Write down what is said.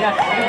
Yes.